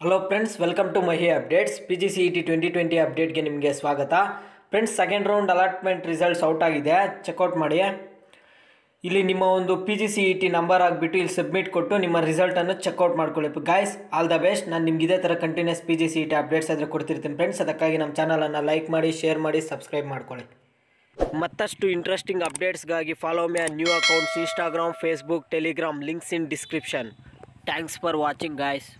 Hello friends welcome to Mahi updates P G C E T twenty twenty ಅಪ್ಡೇಟ್ಗೆ ನಿಮಗೆ ಸ್ವಾಗತ. Friends second round allotment results out ಆಗಿದೆ. Check out ಮಾಡಿ. ಇಲ್ಲಿ ನಿಮ್ಮ ಒಂದು P G C E T number ಆಗಿಬಿಟ್ಟು ಇಲ್ಲಿ ಸಬ್ಮಿಟ್ ಕೊಟ್ಟು ನಿಮ್ಮ ರಿಸಲ್ಟನ್ನು ಚೆಕ್ಔಟ್ ಮಾಡ್ಕೊಳ್ಳಿ. ಗಾಯ್ಸ್ ಆಲ್ ದ ಬೆಸ್ಟ್ ನಾನು ನಿಮ್ಗೆ ಇದೇ ಥರ continues P G C E T updates ಆದರೆ ಕೊಡ್ತಿರ್ತೀನಿ ಫ್ರೆಂಡ್ಸ್ ಅದಕ್ಕಾಗಿ ನಮ್ಮ ಚಾನಲನ್ನು ಲೈಕ್ ಮಾಡಿ ಶೇರ್ ಮಾಡಿ ಸಬ್ಸ್ಕ್ರೈಬ್ ಮಾಡ್ಕೊಳ್ಳಿ. ಮತ್ತಷ್ಟು interesting ಅಪ್ಡೇಟ್ಸ್ಗಾಗಿ follow my new accounts Instagram Facebook Telegram links in description thanks for watching guys